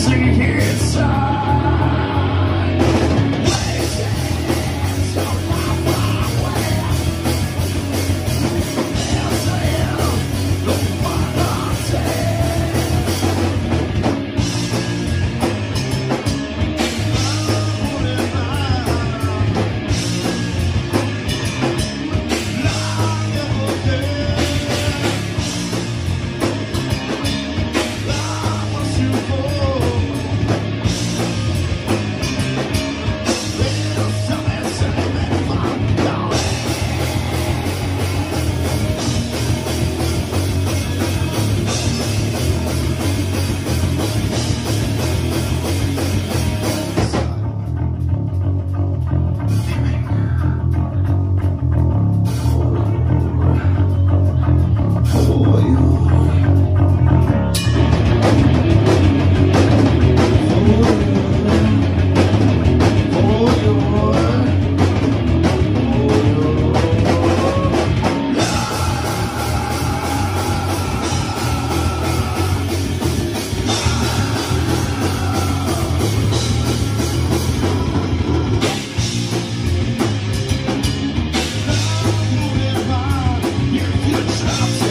sing here inside. I'm